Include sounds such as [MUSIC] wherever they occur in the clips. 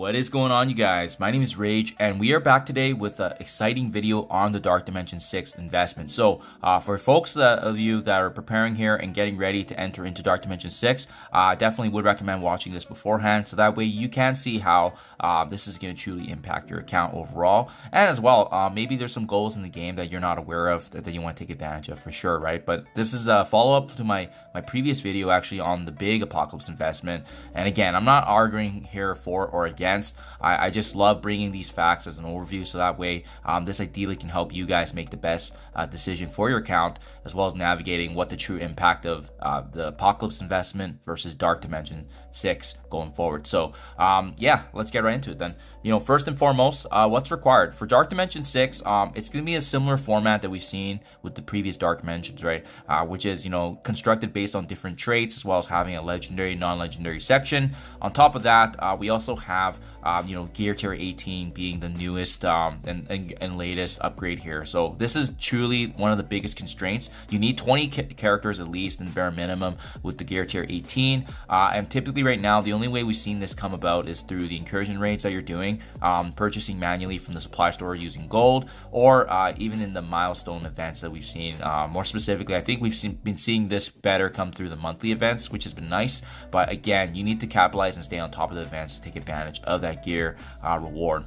What is going on you guys? My name is Rayge and we are back today with an exciting video on the Dark Dimension 6 investment. So uh, for folks that, of you that are preparing here and getting ready to enter into Dark Dimension 6, I uh, definitely would recommend watching this beforehand so that way you can see how uh, this is going to truly impact your account overall. And as well, uh, maybe there's some goals in the game that you're not aware of that, that you want to take advantage of for sure, right? But this is a follow-up to my, my previous video actually on the big Apocalypse investment. And again, I'm not arguing here for or against against. I, I, just love bringing these facts as an overview so that way um, this ideally can help you guys make the best uh, decision for your account as well as navigating what the true impact of uh, the Apocalypse investment versus Dark Dimension 6 going forward. So um, yeah, let's get right into it then. You know, first and foremost, uh, what's required for Dark Dimension 6? Um, it's going to be a similar format that we've seen with the previous Dark Dimensions, right? Uh, which is, you know, constructed based on different traits as well as having a legendary, non-legendary section. On top of that, uh, we also have have um, you know gear tier 18 being the newest um, and, and, and, latest upgrade here. So this is truly one of the biggest constraints. You need 20 ca characters at least in bare minimum with the gear tier 18 uh, and typically right now the only way we've seen this come about is through the incursion raids that you're doing um, purchasing manually from the supply store using gold or uh, even in the milestone events that we've seen. Uh, more specifically I think we've seen, been seeing this better come through the monthly events which has been nice. But again you need to capitalize and stay on top of the events to take advantage that gear uh, reward.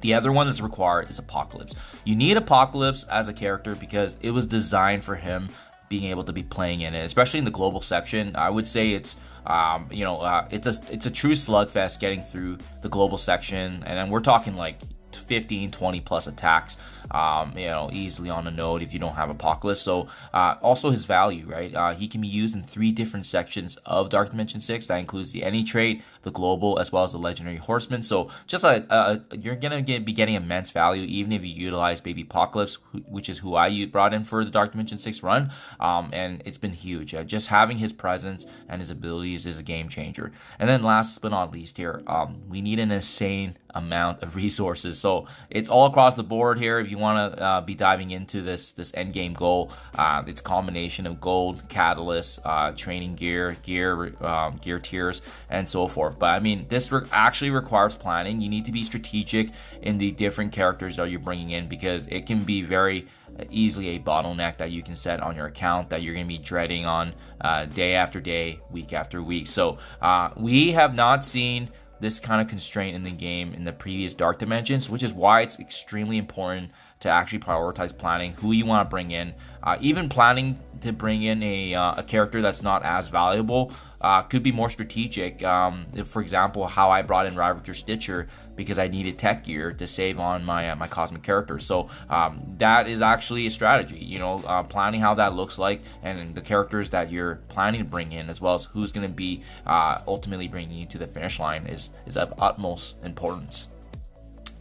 The other one that's required is Apocalypse. You need Apocalypse as a character because it was designed for him being able to be playing in it, especially in the global section. I would say it's um, you know uh, it's a it's a true slugfest getting through the global section, and we're talking like 15, 20 plus attacks, um, you know, easily on a node if you don't have Apocalypse. So uh, also his value, right? Uh, he can be used in three different sections of Dark Dimension 6. That includes the any trait, the global, as well as the legendary horseman. So just a, a you're gonna get, be getting immense value even if you utilize Baby Apocalypse, which is who I brought in for the Dark Dimension 6 run. Um, and it's been huge. Uh, just having his presence and his abilities is a game changer. And then last but not least here, um, we need an insane amount of resources. So it's all across the board here. If you want to uh, be diving into this this end game goal, uh, it's a combination of gold, catalyst, uh, training gear, gear, um, gear tiers, and so forth. But I mean, this re actually requires planning. You need to be strategic in the different characters that you're bringing in because it can be very easily a bottleneck that you can set on your account that you're going to be dreading on uh, day after day, week after week. So uh, we have not seen this kind of constraint in the game in the previous Dark Dimensions, which is why it's extremely important to actually prioritize planning who you want to bring in. Uh, even planning to bring in a, uh, a character that's not as valuable uh, could be more strategic. Um, if, for example, how I brought in Ravager Stitcher because I needed tech gear to save on my uh, my cosmic characters. So um, that is actually a strategy. You know, uh, planning how that looks like and the characters that you're planning to bring in, as well as who's going to be uh, ultimately bringing you to the finish line, is is of utmost importance.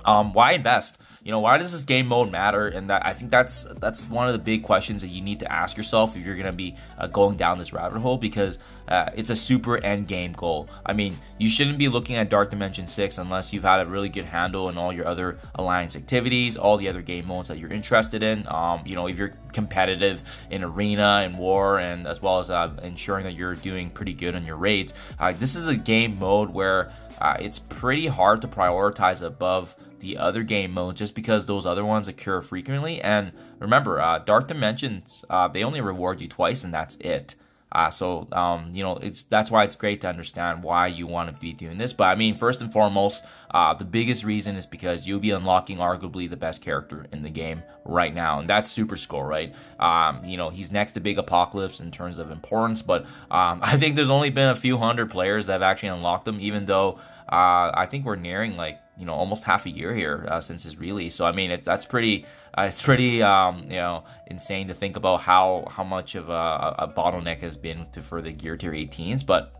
Um, why invest? You know, why does this game mode matter? And that I think that's that's one of the big questions that you need to ask yourself if you're gonna be uh, going down this rabbit hole because uh, it's a super end game goal. I mean, you shouldn't be looking at Dark Dimension 6 unless you've had a really good handle in all your other alliance activities, all the other game modes that you're interested in. Um, you know, if you're competitive in arena and war, and as well as uh, ensuring that you're doing pretty good on your raids, uh, this is a game mode where uh, it's pretty hard to prioritize above the other game modes just because those other ones occur frequently. And remember, uh, Dark Dimensions, uh, they only reward you twice and that's it. Uh, so um, you know it's that's why it's great to understand why you want to be doing this. But I mean, first and foremost, uh, the biggest reason is because you'll be unlocking arguably the best character in the game right now, and that's Super Skrull, right? Um, you know he's next to Big Apocalypse in terms of importance, but um, [LAUGHS] I think there's only been a few hundred players that have actually unlocked them, even though uh, I think we're nearing like you know almost half a year here uh, since his release. So I mean, it, that's pretty. Uh, it's pretty um, you know insane to think about how how much of a, a bottleneck has been to for the Gear Tier 18s, but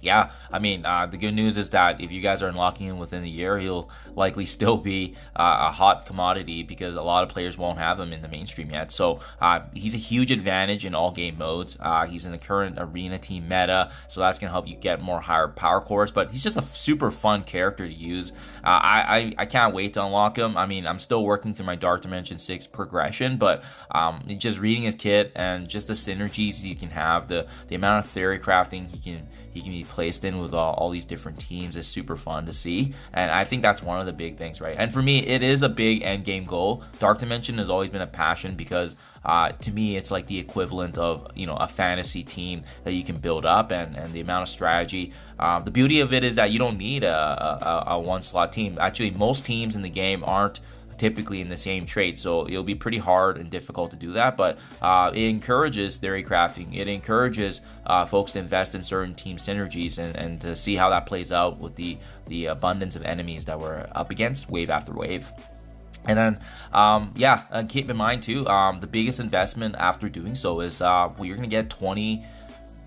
yeah, I mean, uh, the good news is that if you guys are unlocking him within a year, he'll likely still be uh, a hot commodity because a lot of players won't have him in the mainstream yet. So uh, he's a huge advantage in all game modes. Uh, he's in the current arena team meta, so that's gonna help you get more higher power cores. But he's just a super fun character to use. Uh, I, I, I can't wait to unlock him. I mean, I'm still working through my Dark Dimension Six progression, but um, just reading his kit and just the synergies he can have, the the amount of theory crafting he can he can be placed in with all, all these different teams is super fun to see. And I think that's one of the big things, right? And for me, it is a big end game goal. Dark Dimension has always been a passion because uh, to me, it's like the equivalent of you know a fantasy team that you can build up, and, and the amount of strategy. Um, the beauty of it is that you don't need a, a, a one slot team. Actually, most teams in the game aren't typically in the same trait. So it'll be pretty hard and difficult to do that. But uh, it encourages theory crafting. It encourages uh, folks to invest in certain team synergies and, and to see how that plays out with the the abundance of enemies that we're up against wave after wave. And then, um, yeah, and keep in mind too, um, the biggest investment after doing so is uh, you're going to get 20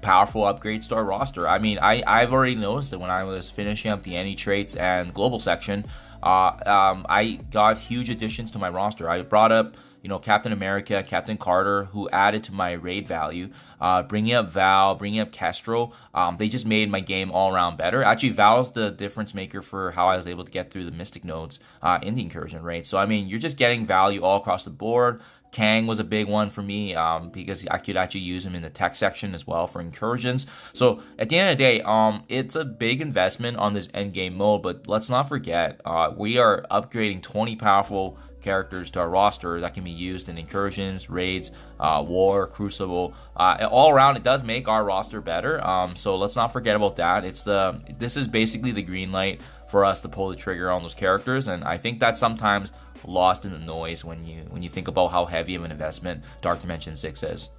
powerful upgrades to our roster. I mean, I, I've already noticed that when I was finishing up the any traits and global section, uh, um, I got huge additions to my roster. I brought up, you know, Captain America, Captain Carter, who added to my raid value. Uh, bringing up Val, bringing up Kestrel, um, they just made my game all around better. Actually, Val's the difference maker for how I was able to get through the Mystic nodes uh, in the incursion raid. So I mean, you're just getting value all across the board. Kang was a big one for me um, because I could actually use him in the tech section as well for incursions. So at the end of the day, um, it's a big investment on this end game mode, but let's not forget uh, we are upgrading 20 powerful characters to our roster that can be used in incursions, raids, uh, war, crucible. Uh, all around, it does make our roster better. Um, so let's not forget about that. It's the this is basically the green light for us to pull the trigger on those characters, and I think that's sometimes lost in the noise when you when you think about how heavy of an investment Dark Dimension 6 is.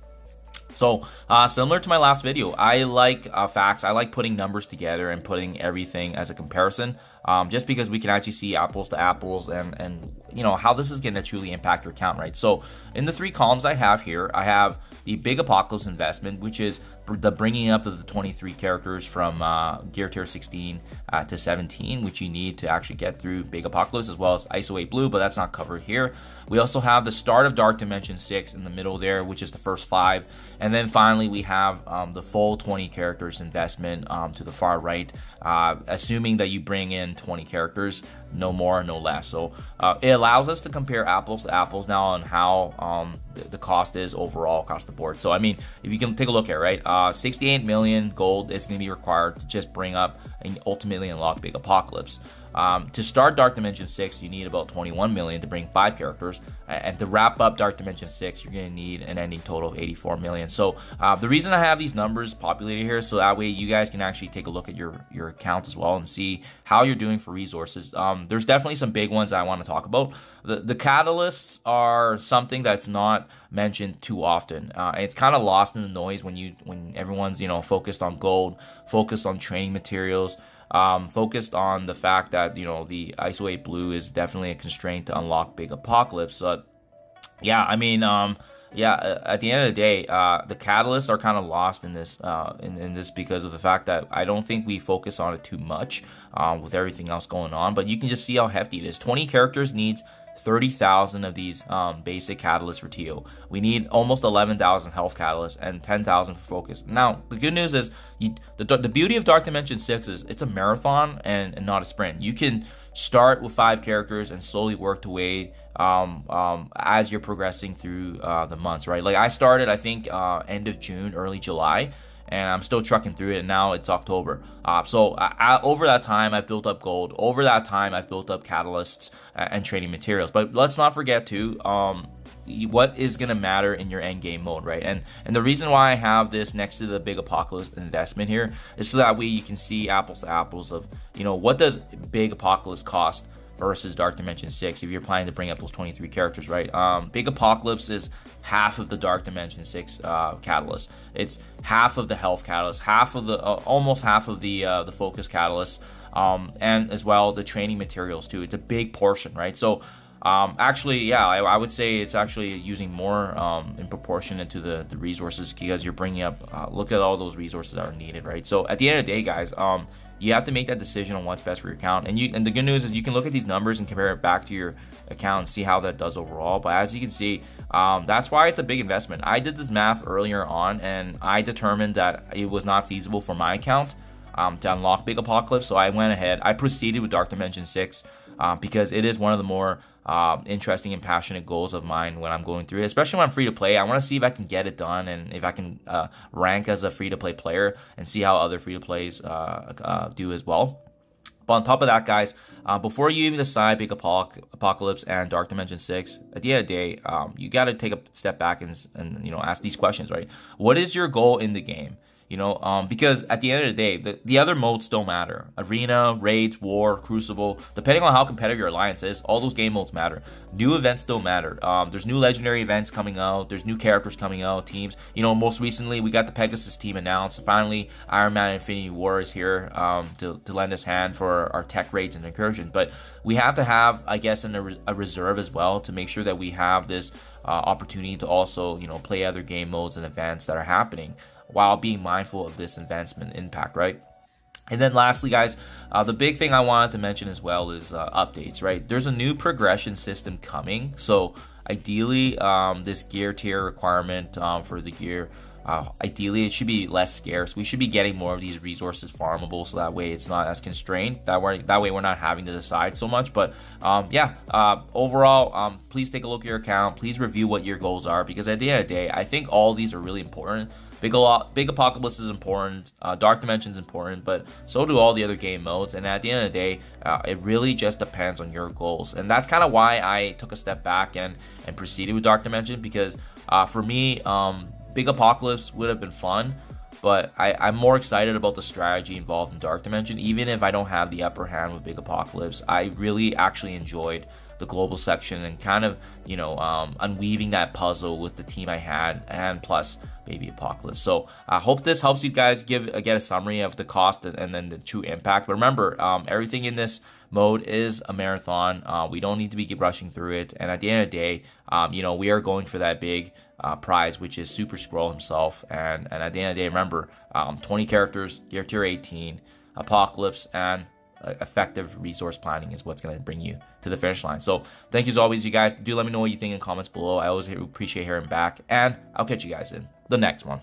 So, uh, similar to my last video, I like uh, facts. I like putting numbers together and putting everything as a comparison, um, just because we can actually see apples to apples and and you know how this is going to truly impact your account, right? So, in the three columns I have here, I have the big apocalypse investment, which is the bringing up of the 23 characters from uh, Gear Tier 16 uh, to 17, which you need to actually get through Big Apocalypse, as well as ISO 8 Blue, but that's not covered here. We also have the start of Dark Dimension 6 in the middle there, which is the first five. And then finally, we have um, the full 20 characters investment um, to the far right, uh, assuming that you bring in 20 characters, no more, no less. So uh, it allows us to compare apples to apples now on how um, the, the, cost is overall across the board. So, I mean, if you can take a look at right, uh, 68 million gold is going to be required to just bring up and ultimately unlock Big Apocalypse. Um, to start Dark Dimension 6, you need about 21 million to bring five characters. And to wrap up Dark Dimension 6, you're going to need an ending total of 84 million. So uh, the reason I have these numbers populated here, so that way you guys can actually take a look at your, your account as well and see how you're doing for resources. Um, there's definitely some big ones I want to talk about. The, the catalysts are something that's not mentioned too often. Uh, it's kind of lost in the noise when you when everyone's you know focused on gold, focused on training materials um, focused on the fact that you know the ISO 8 Blue is definitely a constraint to unlock Big Apocalypse. But yeah, I mean, um, yeah, at the end of the day, uh, the catalysts are kind of lost in this, uh, in, in, this because of the fact that I don't think we focus on it too much um, with everything else going on. But you can just see how hefty it is. 20 characters needs 30,000 of these um, basic catalysts for Tio. We need almost 11,000 health catalysts and 10,000 for focus. Now, the good news is you, the, the beauty of Dark Dimension 6 is it's a marathon and, and not a sprint. You can start with five characters and slowly work to way um, um, as you're progressing through uh, the months, right? Like I started, I think, uh, end of June, early July and I'm still trucking through it. And now it's October. Uh, so I, I, over that time, I've built up gold. Over that time, I've built up catalysts and training materials. But let's not forget to um, what is going to matter in your end game mode, right? And and the reason why I have this next to the big apocalypse investment here is so that way you can see apples to apples of you know what does big apocalypse cost versus Dark Dimension 6 if you're planning to bring up those 23 characters, right? Um, Big Apocalypse is half of the Dark Dimension 6 uh, catalyst. It's half of the health catalyst, half of the, uh, almost half of the uh, the focus catalyst, um, and as well the training materials too. It's a big portion, right? So um, actually, yeah, I, I, would say it's actually using more um, in proportion to the, the resources because you're bringing up, uh, look at all those resources that are needed, right? So at the end of the day, guys, um, you have to make that decision on what's best for your account. And you and the good news is you can look at these numbers and compare it back to your account and see how that does overall. But as you can see, um, that's why it's a big investment. I did this math earlier on and I determined that it was not feasible for my account um, to unlock Big Apocalypse. So I went ahead, I proceeded with Dark Dimension 6 uh, because it is one of the more uh, interesting and passionate goals of mine when I'm going through it, especially when I'm free to play. I want to see if I can get it done and if I can uh, rank as a free to play player and see how other free to plays uh, uh, do as well. But on top of that, guys, uh, before you even decide Big Apocalypse and Dark Dimension 6, at the end of the day, um, you got to take a step back and, and, you know, ask these questions, right? What is your goal in the game? You know, um, because at the end of the day, the, the other modes don't matter. Arena, raids, war, crucible, depending on how competitive your alliance is, all those game modes matter. New events don't matter. Um, there's new legendary events coming out. There's new characters coming out. Teams. You know, most recently we got the Pegasus team announced. Finally, Iron Man Infinity War is here um, to, to lend us hand for our tech raids and incursions. But we have to have, I guess, in a, a reserve as well to make sure that we have this uh, opportunity to also, you know, play other game modes and events that are happening while being mindful of this advancement impact, right? And then lastly, guys, uh, the big thing I wanted to mention as well is uh, updates, right? There's a new progression system coming. So ideally, um, this gear tier requirement um, for the gear uh, ideally, it should be less scarce. We should be getting more of these resources farmable, so that way it's not as constrained. That way, that way we're not having to decide so much. But um, yeah, uh, overall, um, please take a look at your account. Please review what your goals are because at the end of the day, I think all these are really important. Big, Big Apocalypse is important. Uh, Dark Dimension is important, but so do all the other game modes. And at the end of the day, uh, it really just depends on your goals. And that's kind of why I took a step back and and proceeded with Dark Dimension because uh, for me. Um, Big Apocalypse would have been fun, but I, I'm more excited about the strategy involved in Dark Dimension. Even if I don't have the upper hand with Big Apocalypse, I really actually enjoyed the global section and kind of you know um, unweaving that puzzle with the team I had and plus baby apocalypse. So I hope this helps you guys give uh, get a summary of the cost and, then the true impact. But remember um, everything in this mode is a marathon. Uh, we don't need to be rushing through it. And at the end of the day um, you know we are going for that big uh, prize, which is Super Skrull himself. And, and at the end of the day, remember um, 20 characters, Gear Tier 18, Apocalypse, and Uh, effective resource planning is what's going to bring you to the finish line. So, thank you as always, you guys. Do let me know what you think in comments below. I always appreciate hearing back, and I'll catch you guys in the next one.